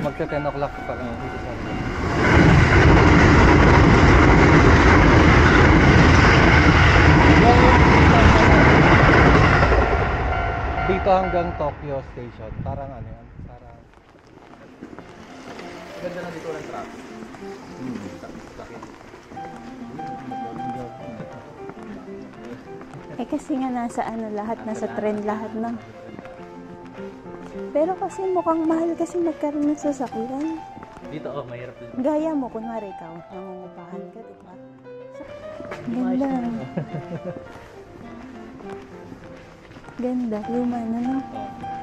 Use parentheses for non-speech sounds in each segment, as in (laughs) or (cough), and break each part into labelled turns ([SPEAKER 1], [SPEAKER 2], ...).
[SPEAKER 1] Magka 10 o'clock pa kami dito sa Dito hanggang Tokyo Station. Parang ano yan? Parang...
[SPEAKER 2] Ganda na dito ng traffic.
[SPEAKER 3] Eh kasi nga nasa ano lahat, nasa trend lahat na. Pero kasi mukhang mahal kasi magkaroon ng sasakyan.
[SPEAKER 2] Dito oh, mahirap din.
[SPEAKER 3] Gaya mo, kunwari ikaw, nangungupahan ka, di ba? Ganda. Ganda, luma na no? (laughs)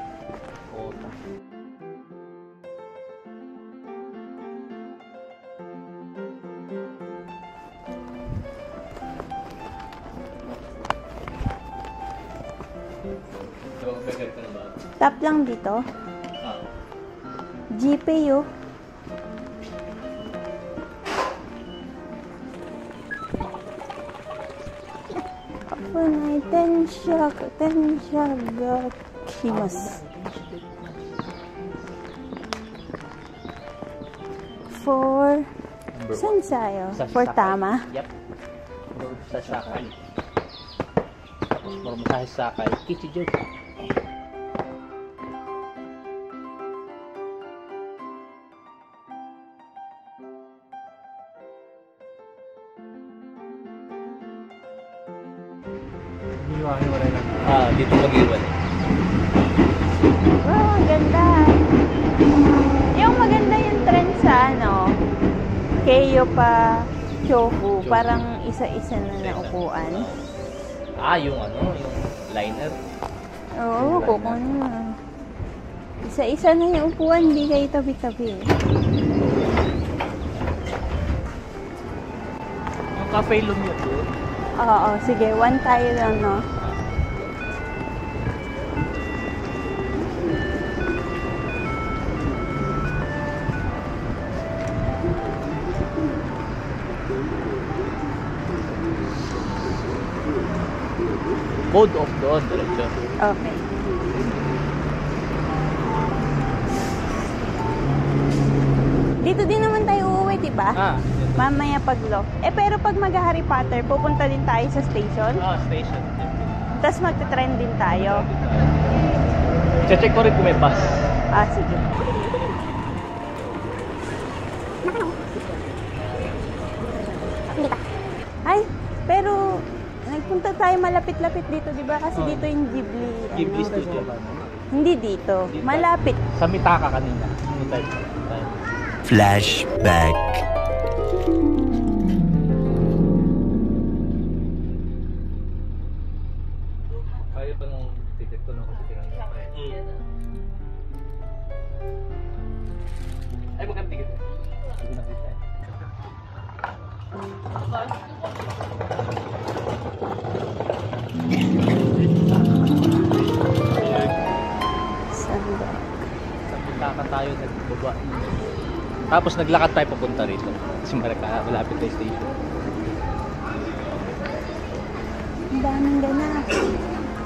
[SPEAKER 3] Tap lang dito. GPay oh. Kapunay, tensya, tensya, ga, kimas. For, saan sa'yo? For tama?
[SPEAKER 2] Yep. Bro, sa Sakay. Tapos for masahe sa Sakay, Kichijoy.
[SPEAKER 1] Hiwa-hiwalay
[SPEAKER 3] parang isa-isa na na upuan.
[SPEAKER 2] Ah, yung ano, yung liner.
[SPEAKER 3] Oo, kuko na. Isa-isa na yung upuan, hindi kayo tabi-tabi.
[SPEAKER 2] Yung cafe room yun.
[SPEAKER 3] Oo, sige, one tayo lang, no?
[SPEAKER 2] Mode off doon, diretso.
[SPEAKER 3] Okay. Dito din naman tayo uuwi, di ba?
[SPEAKER 2] Ah.
[SPEAKER 3] Mamaya pag lock. Eh, pero pag mag-Harry Potter, pupunta din tayo sa station.
[SPEAKER 2] Ah, station.
[SPEAKER 3] Tapos magte-trend din tayo.
[SPEAKER 2] Check ko rin kung may bus.
[SPEAKER 3] Ah, sige. Tayo malapit-lapit dito, di ba? Kasi
[SPEAKER 2] Oh.
[SPEAKER 3] dito yung Ghibli.
[SPEAKER 2] Ghibli
[SPEAKER 3] ano.
[SPEAKER 2] Studio.
[SPEAKER 3] Hindi dito.
[SPEAKER 2] Dito.
[SPEAKER 3] Malapit.
[SPEAKER 2] Sa Mitaka kanina.
[SPEAKER 4] Flashback.
[SPEAKER 1] Kaya ba nung ticket ko nung kasi tinanggap?
[SPEAKER 2] Ay, magkano ticket?
[SPEAKER 1] Hindi ko nakita eh.
[SPEAKER 2] Tayo nagbaba. Tapos naglakad tayo papunta rito. Kasi maraka, malapit tayo station.
[SPEAKER 3] Ang daming ganap.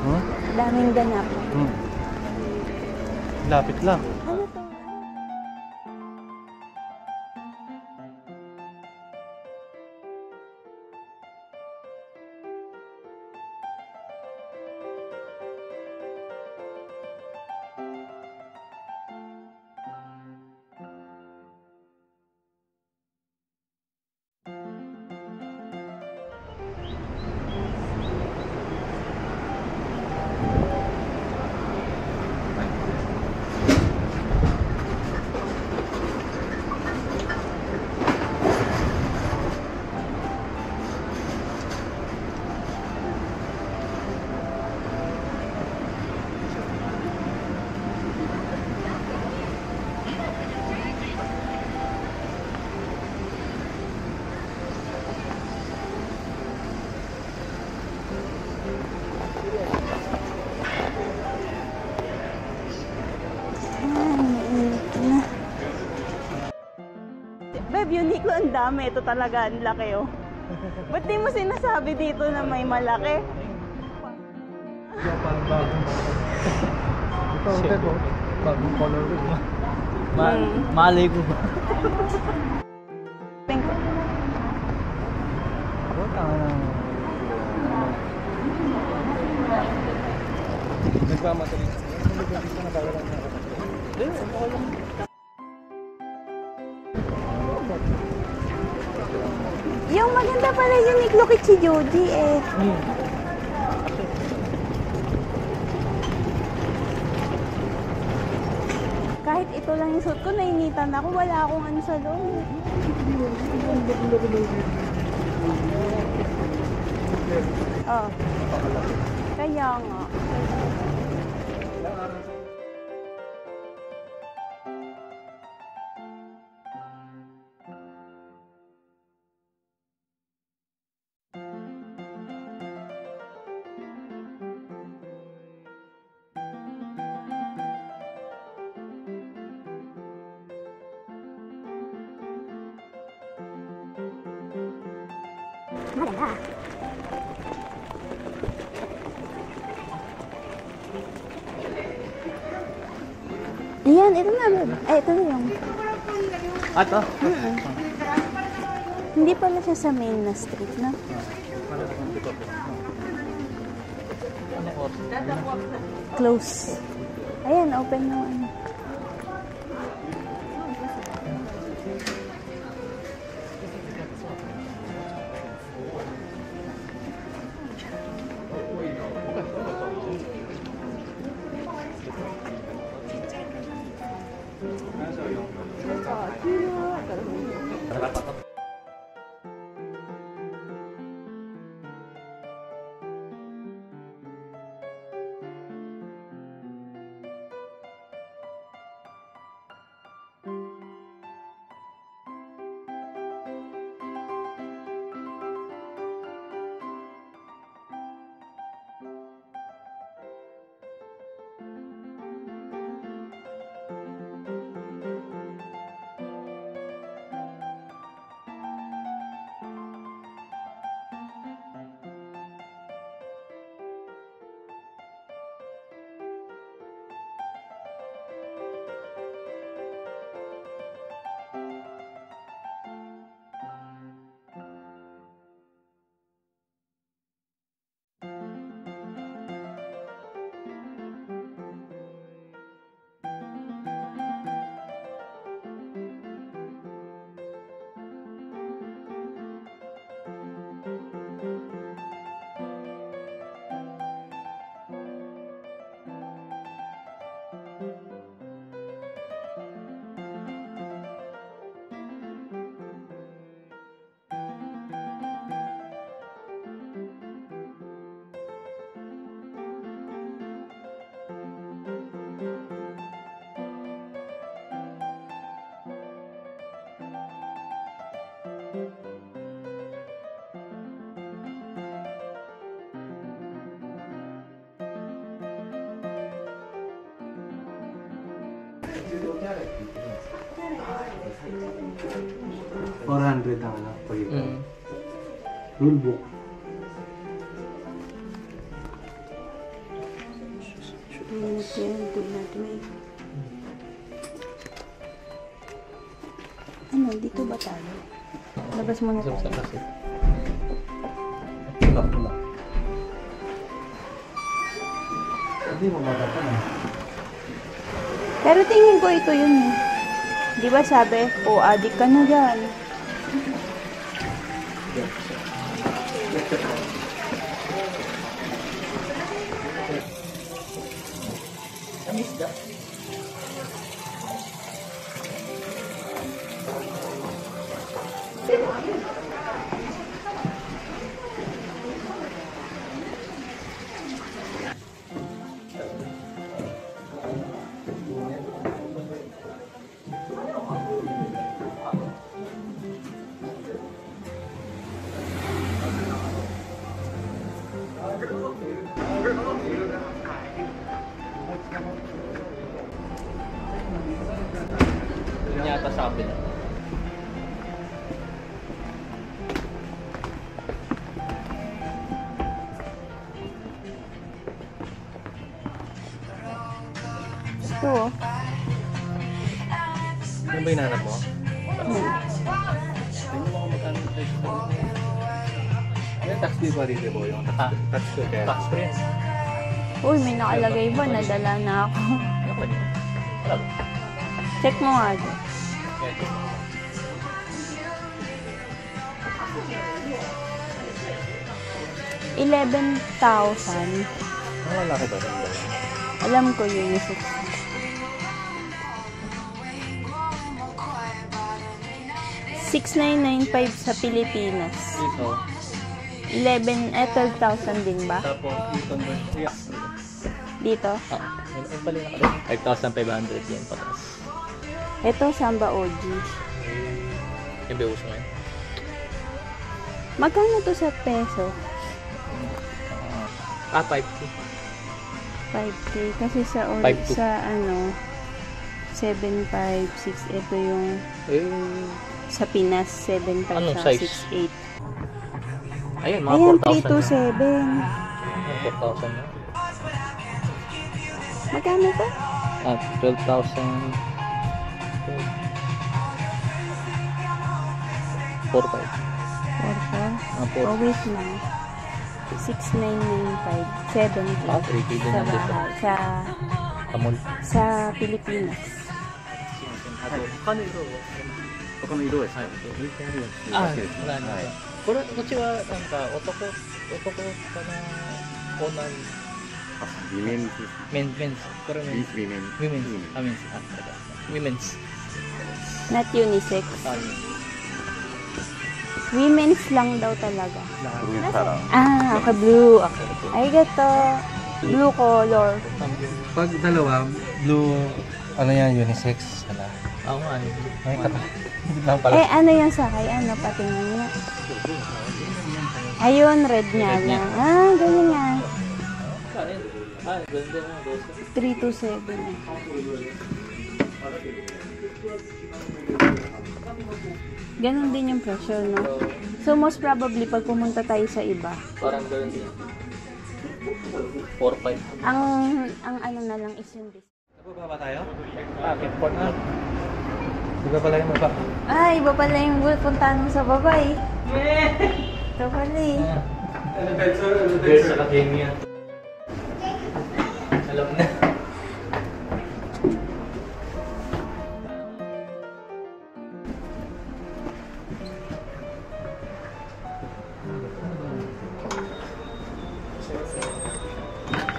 [SPEAKER 1] Hmm?
[SPEAKER 3] Daming ganap.
[SPEAKER 1] Hmm. Lapit lang.
[SPEAKER 3] Ano to? Ang dami. Ito talaga ang laki, oh. Ba't di mo sinasabi dito na may malaki?
[SPEAKER 1] Yung parang bagong Order ko.
[SPEAKER 2] Bagong color ko. Ma
[SPEAKER 3] Mm.
[SPEAKER 2] malay ko ba?
[SPEAKER 3] Pink.
[SPEAKER 1] Ano tanga ng... Nagmamadali. Nagmamadali ka na bago lang
[SPEAKER 2] Eh, okay lang.
[SPEAKER 3] Maganda pala Uniqlo kay si Jody eh. Kahit ito lang yung suit ko, nainitan ako. Wala akong ano sa loob. Oh. Kaya nga. Ayan, ito na. babe. Ay, ito na yung.
[SPEAKER 2] Ato?
[SPEAKER 3] Hindi pala siya sa main na street, no? Close. Ayan, open na ano.
[SPEAKER 1] Four hundred ang ano, pag
[SPEAKER 2] Mm.
[SPEAKER 1] Rule book.
[SPEAKER 3] Minute yan, doon natin may... Ano, dito ba tayo? Labas muna
[SPEAKER 2] Sa
[SPEAKER 3] tayo.
[SPEAKER 2] kasi.
[SPEAKER 1] Pula, pula. Hindi mo na.
[SPEAKER 3] Pero tingin ko ito yun. Di ba sabi, o oh, adik ka na dyan.
[SPEAKER 2] Yun hinanap mo? Tingnan mo kung magkano yung ko. Tax di ba dito po? Yung tax, kaya? Tax free.
[SPEAKER 3] Uy, may nakalagay ba? Nadala na ako.
[SPEAKER 2] Ano pa dito? Wala ba?
[SPEAKER 3] Check mo nga dyan.
[SPEAKER 2] Kaya,
[SPEAKER 3] Eleven thousand.
[SPEAKER 2] Ang ba? Yung ba?
[SPEAKER 3] Alam ko yun yung 6. Six nine nine five sa Pilipinas.
[SPEAKER 2] Dito.
[SPEAKER 3] 11, eh, 12,000 din ba?
[SPEAKER 2] Tapos, i-convert. Yeah.
[SPEAKER 3] Dito?
[SPEAKER 2] Ah, yun, yun pala yung nakalagay. 5,500 yen patas.
[SPEAKER 3] Ito, Samba OG.
[SPEAKER 2] Yung ba uso ngayon?
[SPEAKER 3] Magkano to sa peso?
[SPEAKER 2] Ah, 5K.
[SPEAKER 3] 5K. Kasi sa, or,
[SPEAKER 2] 5,200.
[SPEAKER 3] sa ano, 756. Ito yung
[SPEAKER 2] Eh,
[SPEAKER 3] sa Pinas, 75
[SPEAKER 2] Anong
[SPEAKER 3] sa
[SPEAKER 2] size?
[SPEAKER 3] 68.
[SPEAKER 2] ayun, mga
[SPEAKER 3] Ayan,
[SPEAKER 2] 4,000 na.
[SPEAKER 3] 327.
[SPEAKER 2] Ayun, 4,000 na.
[SPEAKER 3] Magkano to?
[SPEAKER 2] Ah, 12,000. 4,500.
[SPEAKER 3] 44.
[SPEAKER 2] Ah, 4.
[SPEAKER 3] Oh, wait lang. 6995. 70.
[SPEAKER 2] Ah, 3K din
[SPEAKER 3] sa
[SPEAKER 2] ang dito.
[SPEAKER 3] bahay. Sa,
[SPEAKER 2] Kamul.
[SPEAKER 3] sa Pilipinas.
[SPEAKER 2] Ah, wala na. Pero, kuchi wa, nanka, otoko, otoko ka na, onan,
[SPEAKER 5] リメンズ
[SPEAKER 2] men, men's, pero
[SPEAKER 5] リ
[SPEAKER 2] men's,
[SPEAKER 5] リメン
[SPEAKER 2] women's, ah, men's, ah, talaga. women's.
[SPEAKER 3] Not unisex.
[SPEAKER 2] Ah,
[SPEAKER 3] Women's lang daw talaga.
[SPEAKER 5] ブルーカラー
[SPEAKER 3] Ah, okay, blue. Okay. Ay, gato. Blue color.
[SPEAKER 1] Pag dalawa, blue, ano yan, unisex. Wala.
[SPEAKER 2] Ako nga,
[SPEAKER 1] Ay, (laughs) lang pala.
[SPEAKER 3] Eh, ano yung sakay? Ano, patingin niya. Ayun, red nga
[SPEAKER 2] Red niya.
[SPEAKER 3] Ah, ganyan nga.
[SPEAKER 2] ah, ganda na, dos.
[SPEAKER 3] 327. Ganon din yung presyo, no? So, most probably, pag pumunta tayo sa iba,
[SPEAKER 2] Parang gano'n din. 4-5.
[SPEAKER 3] ang, ang ano na lang is yung
[SPEAKER 1] Bababa tayo?
[SPEAKER 2] Ah, Bakit? Port
[SPEAKER 1] na. Iba pala yung baba.
[SPEAKER 3] Ay, iba pala yung puntahan mo sa baba eh. Yeah! Ito pala eh.
[SPEAKER 2] Ah. Elevator, elevator. Sa Academia. Ah. Alam na.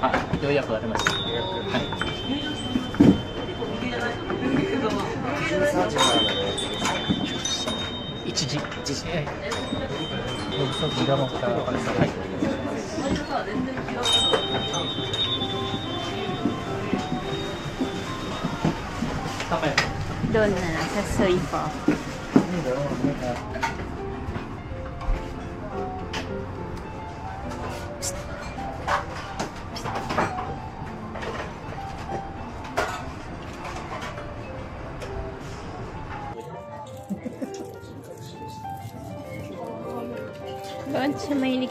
[SPEAKER 2] Ah, ito yung ako ano naman. 時。一時。の。はい。
[SPEAKER 1] どんな
[SPEAKER 2] 誘い。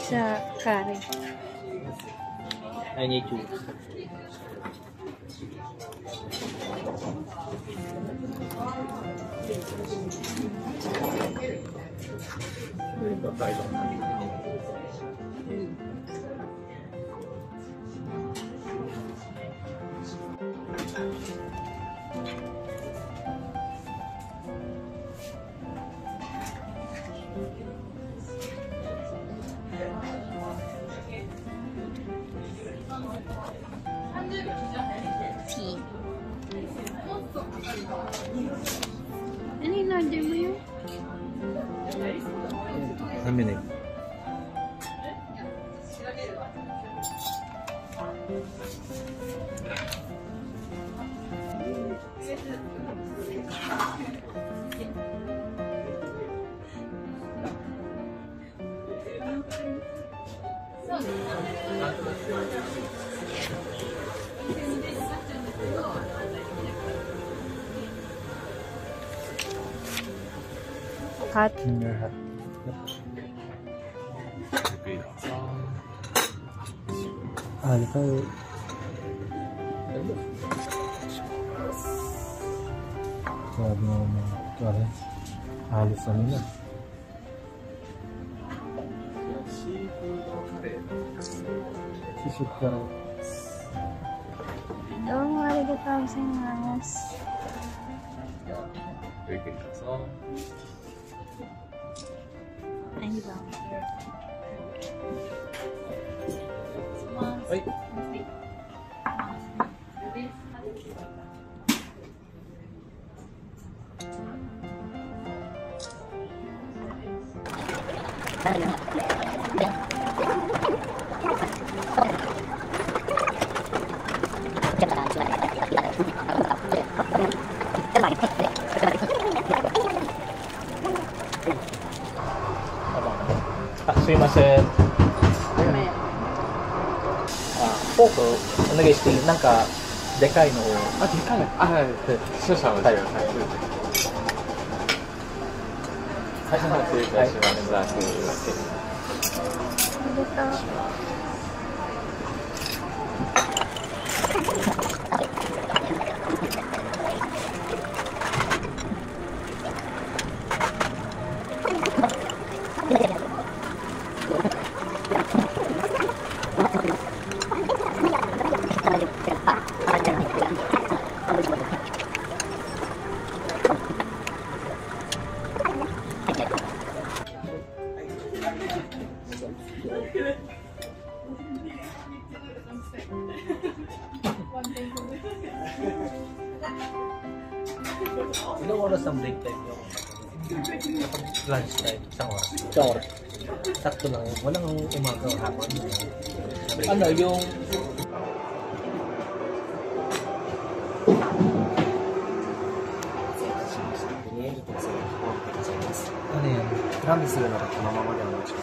[SPEAKER 3] Sa curry.
[SPEAKER 2] I need to.
[SPEAKER 3] Tea.
[SPEAKER 1] 반면에 갓. Ah, ito.
[SPEAKER 6] Grabe ano na naman. Kaya, halos na nila. Sisip ka rin.
[SPEAKER 3] Doon mo
[SPEAKER 5] arigatang sa inyo, Anas. Very good. 二番。
[SPEAKER 3] はい。
[SPEAKER 7] はいあ、すいません。あ、フォークお願いしていい？なんか、でかいのを。
[SPEAKER 5] あ、でかい。あ、はい。少々お待ちください。はい、失礼い。たしました。すみません。
[SPEAKER 3] ありがとう。
[SPEAKER 7] 今日はさんで行ってみよう。ラ。ンチタイム、3ワー。
[SPEAKER 8] 3ワー。サクトの、俺のうまくはまる。あんなよ。何す
[SPEAKER 9] るならこのままでお持ちください。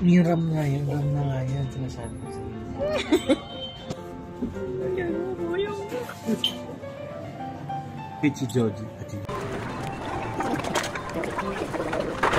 [SPEAKER 7] Yung ram nga yun, ram na nga yan. Sinasabi ko sa inyo. Pichi Joji. Ati. May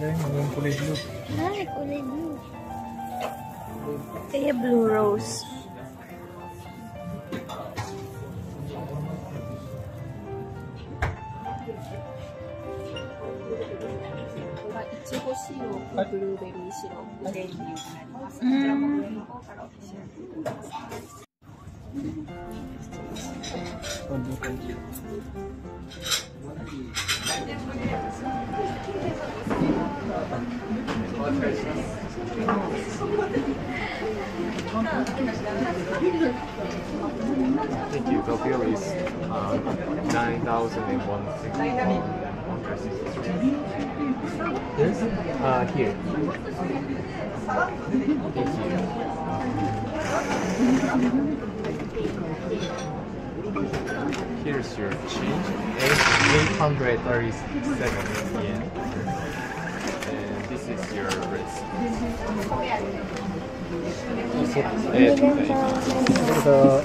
[SPEAKER 7] Ay, magandang kulay blue.
[SPEAKER 3] Ay, kulay blue. Kaya blue rose.
[SPEAKER 9] これがいちごシロップ、ブルーベリーシロップ、練乳になります。こちらも上の方からお召し上がりください。
[SPEAKER 5] Uh here. Thank you. Here's your change. Eight hundred thirty seven yen. And this is your wrist. So,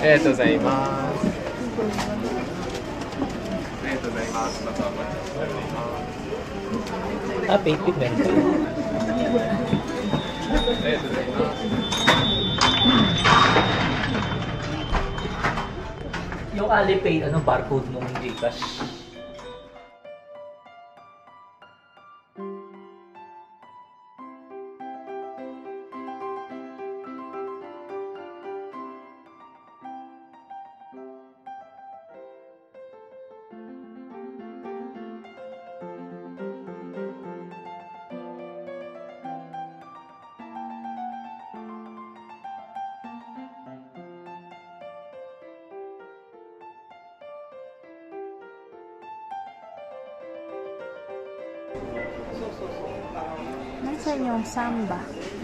[SPEAKER 5] ありがとうございます。
[SPEAKER 7] Ah, paint pigment.
[SPEAKER 2] Yung Alipay, ano, barcode nung Gcash.
[SPEAKER 3] Nasaan yung samba?
[SPEAKER 2] Ah.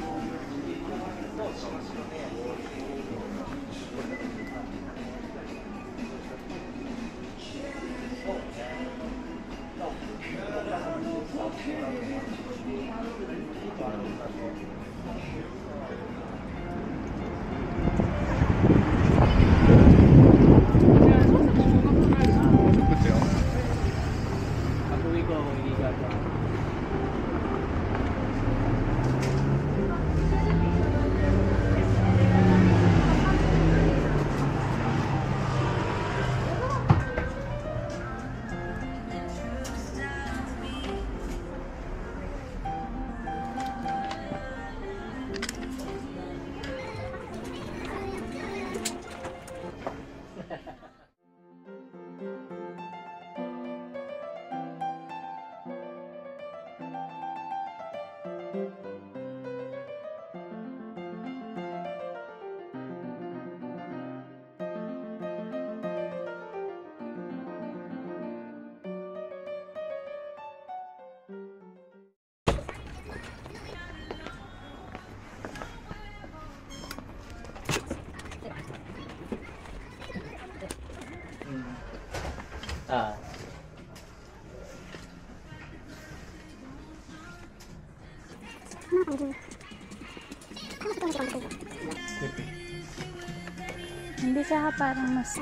[SPEAKER 3] Ka parang mas...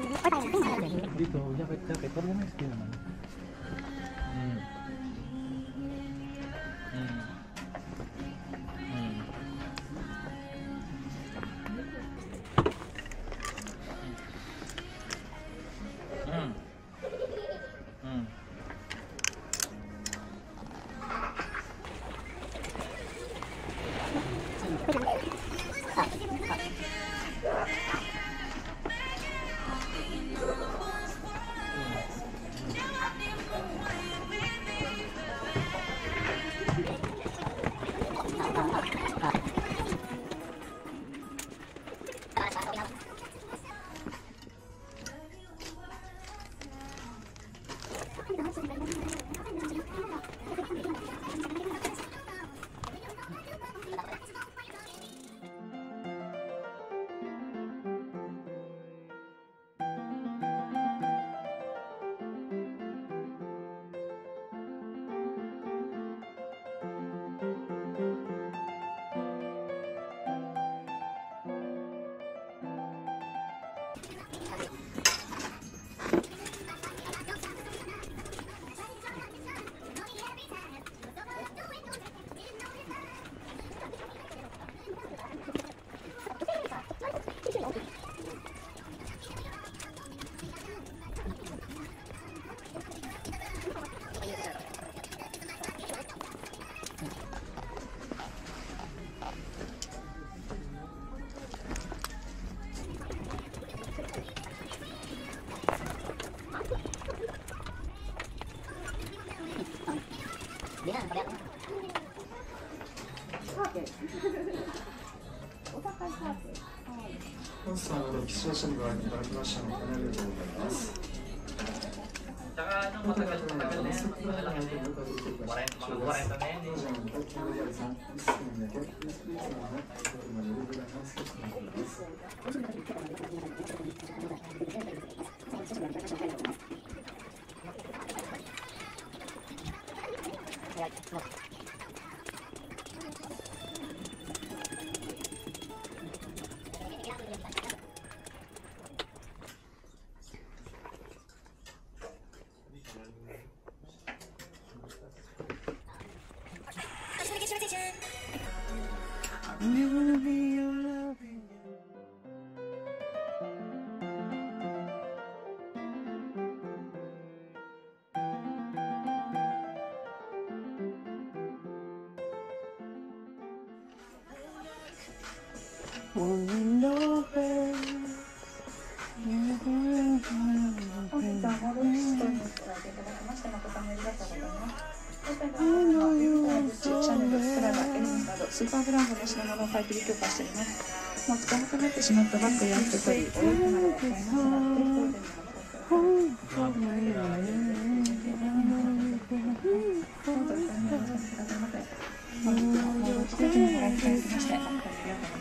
[SPEAKER 1] Dito, jacket, jacket. Organized din naman.
[SPEAKER 3] 社にご覧いただきましたのでありがとうございます。ありがとうございますスーパーブランドの品物を買い取り許可しております。もう使わなくなってしまったバッグやアクセサリー、お洋服などがございますので、ぜひ当店にお持ちください。どうぞお買い物なさってくださいませ。本日はモールストーンにご来店いただきまして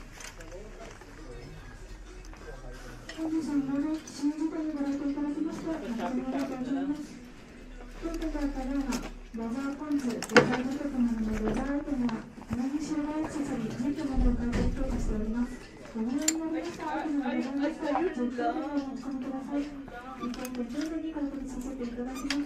[SPEAKER 3] いいごとごい
[SPEAKER 10] ただきましてありがとうございますがります
[SPEAKER 2] ごりまいいごいます。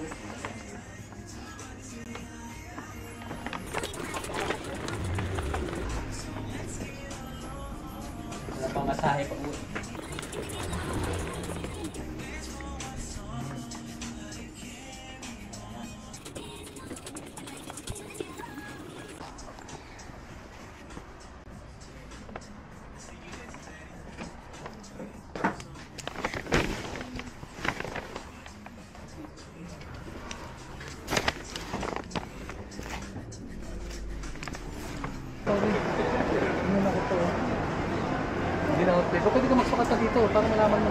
[SPEAKER 2] Wala
[SPEAKER 1] para malaman mo.